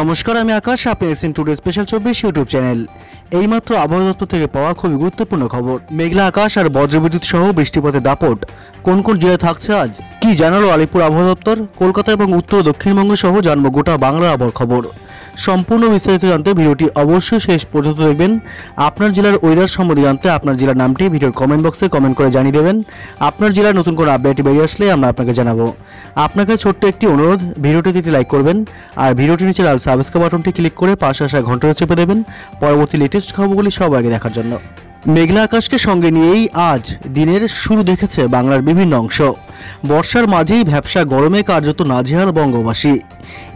নমস্কার, আমি আকাশ, আপনি এসেন টুডে স্পেশাল চব্বিশ ইউটিউব চ্যানেল। এইমাত্র আবহাওয়া দপ্তর থেকে পাওয়া খুবই গুরুত্বপূর্ণ খবর। মেঘলা আকাশ আর বজ্রবিদ্যুৎ সহ বৃষ্টিপাতের দাপট। কোন কোন জেলায় থাকছে আজ? কি জানালো আলিপুর আবহাওয়া দপ্তর? কলকাতা এবং উত্তর দক্ষিণবঙ্গ সহ জানব গোটা বাংলার আবহাওয়ার খবর। সম্পূর্ণ বিস্তারিত জানতে ভিডিওটি অবশ্যই শেষ পর্যন্ত দেখবেন। আপনার জেলার ওয়েদার সম্বন্ধে জানতে আপনার জেলার নামটি ভিডিওর কমেন্ট বক্সে কমেন্ট করে জানিয়ে দেবেন। আপনার জেলার নতুন কোনো আপডেট বেরিয়ে আসলে আমরা আপনাকে জানাব। আপনাকে ছোট্ট একটি অনুরোধ, ভিডিওটিতে একটি লাইক করবেন আর ভিডিওটির নিচে লাল সাবস্ক্রাইব বাটনটি ক্লিক করে পাশে আসা ঘন্টাটা চেপে দেবেন। পরবর্তী লেটেস্ট খবরগুলি সব আগে দেখার জন্য। মেঘলা আকাশকে সঙ্গে নিয়েই আজ দিনের শুরু দেখেছে বাংলার বিভিন্ন অংশ। বর্ষার মাঝেই ভ্যাবসা গরমে কার্যত নাজেহাল বঙ্গবাসী।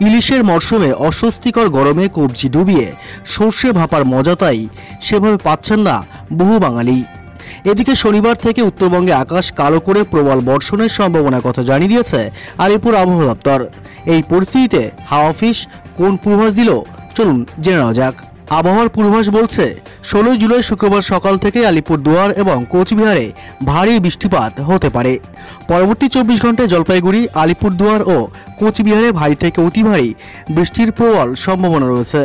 ইলিশের মরশুমে অস্বস্তিকর গরমে কবজি ডুবিয়ে সর্ষে ভাপার মজা তাই সেভাবে পাচ্ছেন না বহু বাঙালি। এদিকে শনিবার থেকে উত্তরবঙ্গে আকাশ কালো করে প্রবল বর্ষণের সম্ভাবনার কথা জানিয়ে দিয়েছে আলিপুর আবহাওয়া দপ্তর। এই পরিস্থিতিতে হাওয়া অফিস কোন পূর্বাভাস দিল? চলুন জেনে নেওয়া যাক। আবহাওয়ার পূর্বাভাস বলছে, ষোলোই জুলাই শুক্রবার সকাল থেকে আলিপুরদুয়ার এবং কোচবিহারে ভারী বৃষ্টিপাত হতে পারে। পরবর্তী চব্বিশ ঘন্টায় জলপাইগুড়ি, আলিপুরদুয়ার ও কোচবিহারে ভারী থেকে অতি ভারী বৃষ্টির প্রবল সম্ভাবনা রয়েছে।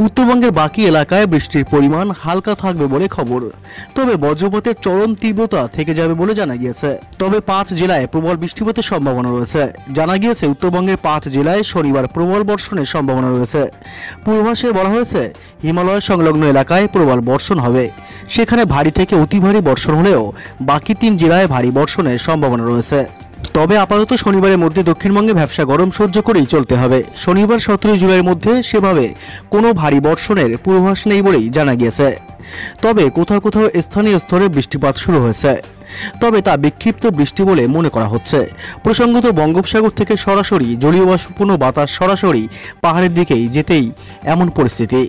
উত্তরবঙ্গের বাকি এলাকায় বৃষ্টির পরিমাণ হালকা থাকবে বলে খবর। তবে বজ্রপাতের চরম তীব্রতা থেকে যাবে বলে জানা গিয়েছে। তবে পাঁচ জেলায় প্রবল বৃষ্টিপাতের সম্ভাবনা রয়েছে। জানা গিয়েছে, উত্তরবঙ্গের পাঁচ জেলায় শনিবার প্রবল বর্ষণের সম্ভাবনা রয়েছে। পূর্বাভাসে বলা হয়েছে, হিমালয় সংলগ্ন এলাকায় প্রবল বর্ষণ হবে। সেখানে ভারী থেকে অতি ভারী বর্ষণ হলেও বাকি তিন জেলায় ভারী বর্ষণের সম্ভাবনা রয়েছে। তবে আপাতত শনিবারের মধ্যে দক্ষিণবঙ্গে ব্যবসা গরম সহ্য করেই চলতে হবে। শনিবার সতেরোই জুলাইয়ের মধ্যে সেভাবে কোনো ভারী বর্ষণের পূর্বাভাস নেই বলেই জানা গিয়েছে। তবে কোথাও কোথাও স্থানীয় স্তরে বৃষ্টিপাত শুরু হয়েছে। তবে তা বিক্ষিপ্ত বৃষ্টি বলে মনে করা হচ্ছে। প্রসঙ্গত বঙ্গোপসাগর থেকে সরাসরি জলীয় বাষ্পপূর্ণ বাতাস সরাসরি পাহাড়ের দিকেই যেতেই এমন পরিস্থিতি।